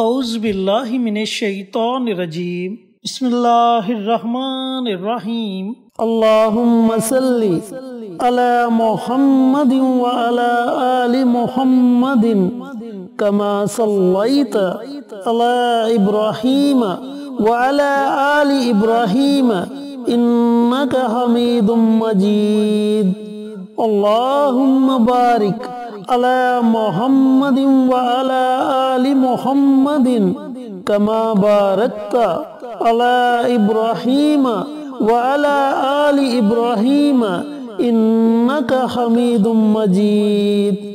औज़बिल्लिमिनशैतानिर्रजीम बिस्मिल्लाहिर्रहमानिर्रहीम अल्लाहुम्म सल्लि अला इब्राहीम व अला मजीद अल्लाहुम्म बारिक अला मुहम्मदिन व अला आलि मुहम्मदिन कमा बारकत अला इब्राहीम व अला आलि इब्राहीम इन्नका हमीदुम मजीद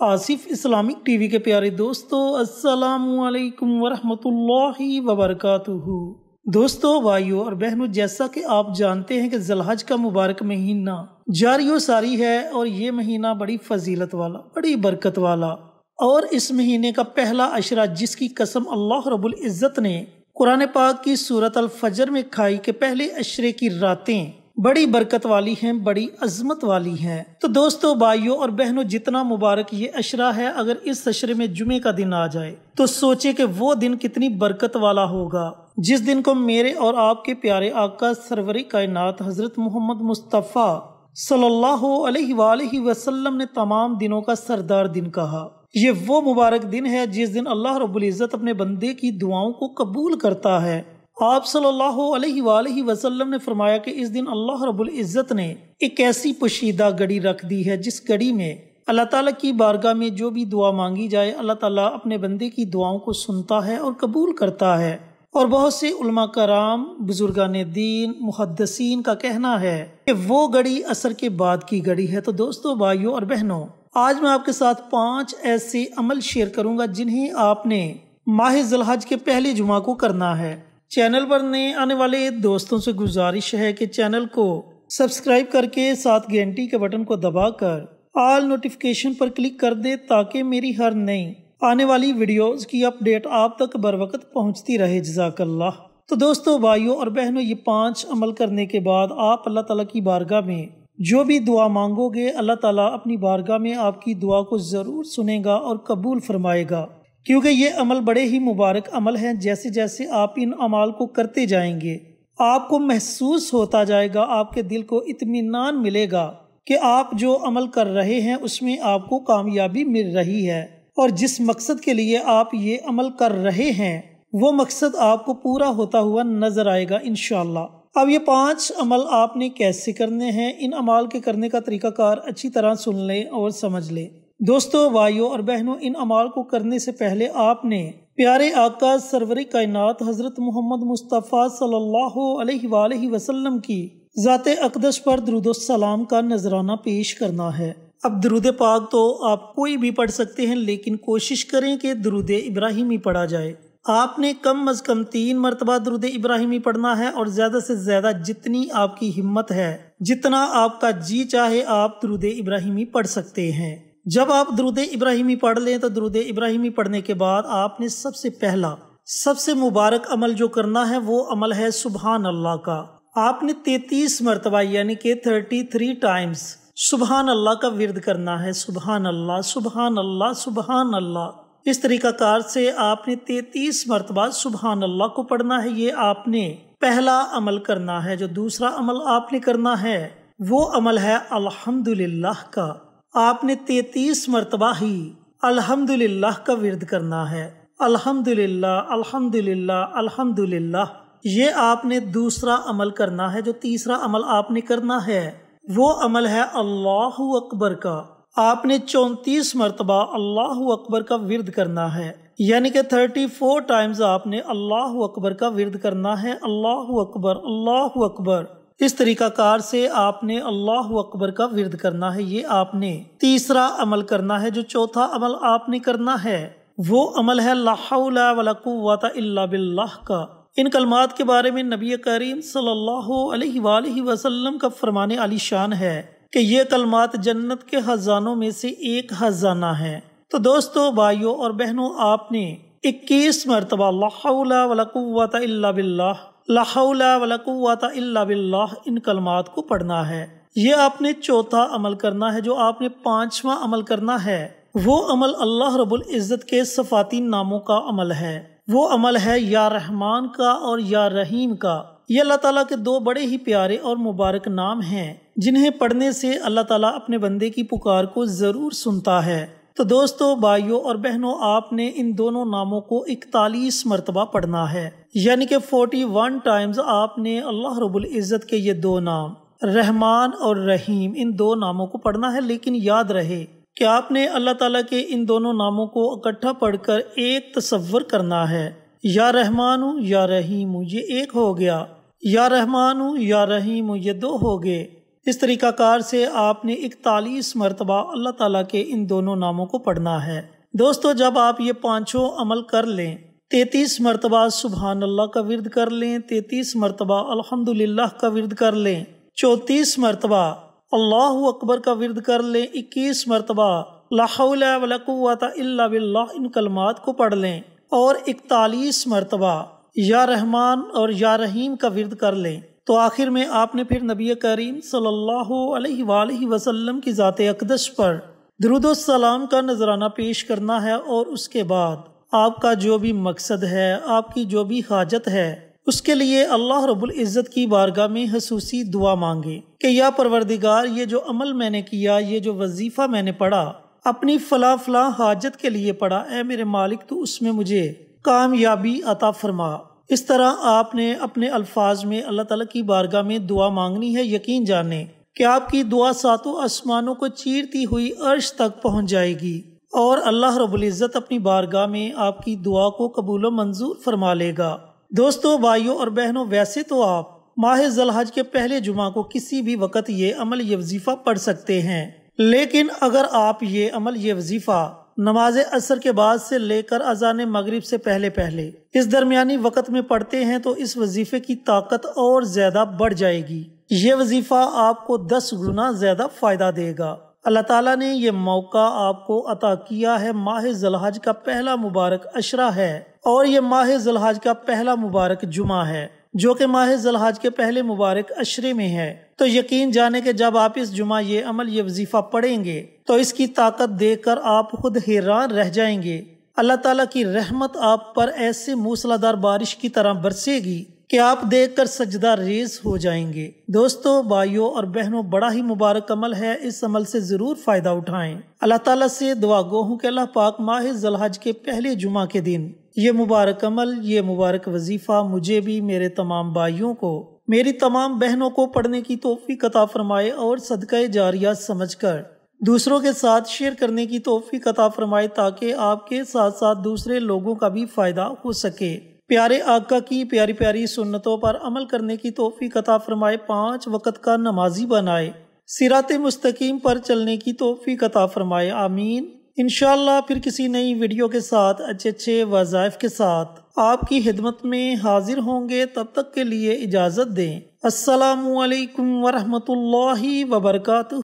आसिफ इस्लामिक टीवी के प्यारे दोस्तों अस्सलामुअलैकुम वरहमतुल्लाहि वबरकातुहू दोस्तों, भाइयों और बहनों, जैसा कि आप जानते हैं कि जलहज का मुबारक महीना जारी और सारी है और ये महीना बड़ी फजीलत वाला, बड़ी बरकत वाला। और इस महीने का पहला अशरा, जिसकी कसम अल्लाह रबुल इज़्ज़त ने कुरान पाक की सूरत अल फजर में खाई के पहले अशरे की रातें बड़ी बरकत वाली हैं, बड़ी अजमत वाली हैं। तो दोस्तों, भाइयों और बहनों, जितना मुबारक ये अशरा है, अगर इस अशरे में जुमे का दिन आ जाए तो सोचे कि वो दिन कितनी बरकत वाला होगा। जिस दिन को मेरे और आपके प्यारे आका सरवरी कायनात हज़रत मोहम्मद मुस्तफ़ा सल्लल्लाहु अलैहि वसल्लम ने तमाम दिनों का सरदार दिन कहा। ये वो मुबारक दिन है जिस दिन अल्लाह रब्बुल इज़्ज़त अपने बंदे की दुआओं को कबूल करता है। आप सल्लल्लाहु अलैहि वसल्लम ने फरमाया कि इस दिन अल्लाह रब्बुल इज़्ज़त ने एक ऐसी पोशीदा गड़ी रख दी है जिस गड़ी में अल्लाह ताला की बारगाह में जो भी दुआ मांगी जाए, अल्लाह ताला अपने बंदे की दुआओं को सुनता है और कबूल करता है। और बहुत से उलमा कराम, बुजुर्गान दीन मुहदसिन का कहना है कि वो घड़ी असर के बाद की घड़ी है। तो दोस्तों, भाइयों और बहनों, आज मैं आपके साथ पाँच ऐसे अमल शेयर करूँगा जिन्हें आपने माह जलहज के पहले जुमा को करना है। चैनल पर नए आने वाले दोस्तों से गुजारिश है कि चैनल को सब्सक्राइब करके साथ घंटी के बटन को दबाकर ऑल नोटिफिकेशन पर क्लिक कर दे ताकि मेरी हर नई आने वाली वीडियोस की अपडेट आप तक बर वक्त पहुँचती रहे जजाकल्ला तो दोस्तों, भाइयों और बहनों, ये पाँच अमल करने के बाद आप अल्लाह ताला की बारगाह में जो भी दुआ मांगोगे, अल्लाह ताला अपनी बारगाह में आपकी दुआ को ज़रूर सुनेगा और कबूल फरमाएगा। क्योंकि ये अमल बड़े ही मुबारक अमल हैं जैसे जैसे आप इन अमाल को करते जाएँगे, आपको महसूस होता जाएगा, आपके दिल को इतमान मिलेगा कि आप जो अमल कर रहे हैं, उसमें आपको कामयाबी मिल रही है। और जिस मकसद के लिए आप ये अमल कर रहे हैं, वो मकसद आपको पूरा होता हुआ नज़र आएगा इनशाला अब ये पाँच अमल आपने कैसे करने हैं, इन अमाल के करने का तरीकाकार अच्छी तरह सुन लें और समझ लें। दोस्तों, भाइयों और बहनों, इन अमाल को करने से पहले आपने प्यारे आका सरवरी कायनात हज़रत मोहम्मद मुस्तफ़ा सल्लल्लाहु अलैहि वसल्लम की ज़ात अकदस पर दरुदोसलाम का नजराना पेश करना है। अब दरुद पाक तो आप कोई भी पढ़ सकते हैं, लेकिन कोशिश करें कि दरुद इब्राहिमी पढ़ा जाए। आपने कम अज कम तीन मरतबा दरुद इब्राहिमी पढ़ना है और ज़्यादा से ज़्यादा जितनी आपकी हिम्मत है, जितना आपका जी चाहे आप दरुद इब्राहिमी पढ़ सकते हैं। जब आप दरुद इब्राहिमी पढ़ लें तो दरुद इब्राहिमी पढ़ने के बाद आपने सबसे पहला, सबसे मुबारक अमल जो करना है, वो अमल है सुबहान अल्लाह का। आपने तैतीस मरतबा, यानी कि थर्टी थ्री टाइम्स सुबहान अल्लाह का विरद करना है सुबहान अल्लाह सुबहान अल्लाह सुबहान अल्लाह इस तरीकाकार से आपने तैतीस मरतबा सुबहान अल्लाह को पढ़ना है, ये आपने पहला अमल करना है, जो दूसरा अमल आपने करना है, वो अमल है अल्हम्दुलिल्लाह का। आपने तैतीस मरतबा ही अल्हम्दुलिल्लाह का विरद करना है। अल्हम्दुलिल्लाह अल्हम्दुलिल्लाह अल्हम्दुलिल्लाह। ये आपने दूसरा अमल करना है, जो तीसरा अमल आपने करना है। वो अमल है अल्लाह अकबर का। आपने चौंतीस मरतबा अल्लाह अकबर का विरद करना है। यानी कि थर्टी फोर टाइम्स आपने अल्लाह अकबर का विरद करना है। अल्लाह अकबर अल्लाह अकबर। इस तरीकाकार से आपने अल्लाह अकबर का विरद करना है। ये आपने तीसरा अमल करना है। जो चौथा अमल आपने करना है, वो अमल है लाहौलावत बिल्लाह का। इन कलमात के बारे में नबी करीम सल्लल्लाहु अलैहि वसल्लम का फरमाने आली शान है कि ये कलमात जन्नत के खजानों में से एक खजाना है। तो दोस्तों, भाइयों और बहनों, आपने इक्कीस मरतबा लाहौलावत बिल्लाह इन कलमात को पढ़ना है। ये आपने चौथा अमल करना है, जो आपने पांचवा अमल करना है। वो अमल अल्लाह रबुल इज़्ज़त के सफ़ाती नामों का अमल है। वो अमल है या रहमान का और या रहीम का। ये अल्लाह ताला के दो बड़े ही प्यारे और मुबारक नाम हैं, जिन्हें पढ़ने से अल्लाह ताला अपने बंदे की पुकार को ज़रूर सुनता है। तो दोस्तों, भाइयों और बहनों, आपने इन दोनों नामों को इकतालीस मरतबा पढ़ना है। यानी कि फोर्टी वन टाइम्स आपने अल्लाह रबुल इज़्ज़त के ये दो नाम, रहमान और रहीम, इन दो नामों को पढ़ना है, लेकिन याद रहे कि आपने अल्लाह ताला के इन दोनों नामों को इकट्ठा पढ़कर एक तस्वर करना है। या रहमान, या रहीम, ये एक हो गया। या रहमान, या रहीम, ये दो हो गए। इस तरीकाकार से आपने इकतालीस मरतबा अल्लाह ताला के इन दोनों नामों को पढ़ना है। दोस्तों, जब आप ये पाँचों अमल कर लें, तैतीस मरतबा सुबहान अल्लाह का विरद कर लें, तैतीस मरतबा अल्हम्दुलिल्लाह का विरद कर लें, चौंतीस मरतबा अल्लाह अकबर का विरद कर लें, इक्कीस मरतबा। लाकुवता इन कलमात को पढ़ लें। और इकतालीस मरतबा, या रहमान और या रहीम का विरद कर लें। तो आखिर में आपने फिर नबी करीम सल्लल्लाहु अलैहि वसल्लम की ज़ात अकदस पर सलाम का नजराना पेश करना है और उसके बाद आपका जो भी मकसद है, आपकी जो भी हाजत है उसके लिए अल्लाह रब्बुल इज़्ज़त की बारगाह में खसूसी दुआ मांगे कि या परवरदिगार, ये जो अमल मैंने किया, ये जो वजीफ़ा मैंने पढ़ा, अपनी फला फला हाजत के लिए पढ़ा ए मेरे मालिक तो उसमें मुझे कामयाबी अता फरमा। इस तरह आपने अपने अल्फाज में अल्लाह ताला की बारगाह में दुआ मांगनी है, यकीन जाने कि आपकी दुआ सातों आसमानों को चीरती हुई अर्श तक पहुँच जाएगी और अल्लाह रब्बुल इज़्ज़त अपनी बारगाह में आपकी दुआ को कबूल मंजूर फरमा लेगा। दोस्तों, भाइयों और बहनों, वैसे तो आप माह जलहज के पहले जुमा को किसी भी वक्त ये अमल ये वजीफा पढ़ सकते हैं। लेकिन अगर आप ये अमल ये वजीफा नमाज़ असर के बाद से लेकर अजान मगरिब से पहले पहले इस दरमियानी वक्त में पढ़ते हैं तो इस वजीफे की ताकत और ज़्यादा बढ़ जाएगी। ये वजीफा आपको दस गुना ज़्यादा फ़ायदा देगा। अल्लाह ताला ने ये मौका आपको अता किया है। माह जलहज का पहला मुबारक अशरा है और ये माह जलहज का पहला मुबारक जुमा है, जो कि माह जलहज के पहले मुबारक अशरे में है। तो यकीन जाने के जब आप इस जुमा ये अमल, ये वजीफा पढ़ेंगे तो इसकी ताकत देखकर आप खुद हैरान रह जाएँगे। अल्लाह ताला की रहमत आप पर ऐसे मूसलाधार बारिश की तरह बरसेगी कि आप देखकर सजदा रेज हो जाएँगे। दोस्तों, भाइयों और बहनों, बड़ा ही मुबारक अमल है। इस अमल से ज़रूर फ़ायदा उठाएँ। अल्लाह ताला से दुआ गो हूँ कि अल्लाह पाक माह जलहज के पहले जुमा के दिन। ये मुबारक अमल, ये मुबारक वजीफ़ा मुझे भी, मेरे तमाम भाइयों को, मेरी तमाम बहनों को पढ़ने की तोफ़ी कता फरमाए और सदका जारिया समझ कर दूसरों के साथ शेयर करने की तोफ़ी कता फरमाए ताकि आपके साथ साथ दूसरे लोगों का भी फ़ायदा हो सके। प्यारे आका की प्यारी प्यारी सुन्नतों पर अमल करने की तोफ़ी कता फरमाए, पाँच वक़्त का नमाजी बनाए। सिरात मुस्तकीम पर चलने की तोफ़ी कता फरमाए, आमीन। इनशाला फिर किसी नई वीडियो के साथ, अच्छे अच्छे वज़ाइफ के साथ। आपकी खिदमत में हाजिर होंगे, तब तक के लिए इजाज़त दें। असलकम वरहमल वर्का